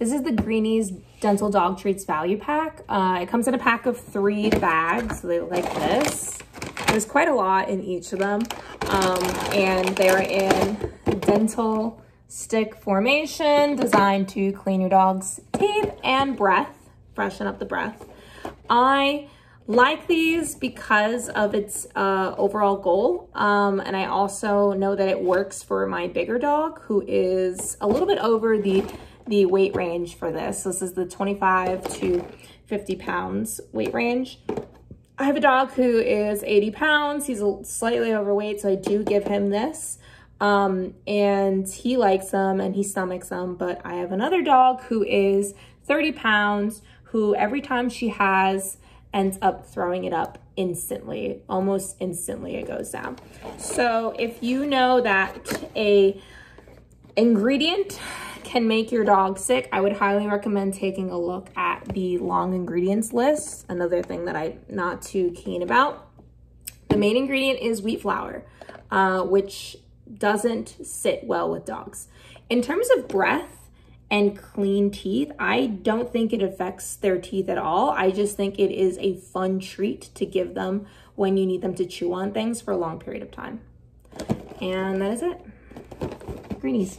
This is the Greenies Dental Dog Treats Value Pack. Uh, it comes in a pack of three bags, so they look like this. There's quite a lot in each of them. Um, and they're in dental stick formation designed to clean your dog's teeth and breath, freshen up the breath. I like these because of its uh, overall goal. Um, and I also know that it works for my bigger dog who is a little bit over the the weight range for this. This is the 25 to 50 pounds weight range. I have a dog who is 80 pounds. He's slightly overweight, so I do give him this. Um, and he likes them and he stomachs them. But I have another dog who is 30 pounds, who every time she has ends up throwing it up instantly, almost instantly it goes down. So if you know that a ingredient can make your dog sick, I would highly recommend taking a look at the long ingredients list. Another thing that I'm not too keen about. The main ingredient is wheat flour, uh, which doesn't sit well with dogs. In terms of breath and clean teeth, I don't think it affects their teeth at all. I just think it is a fun treat to give them when you need them to chew on things for a long period of time. And that is it. Greenies.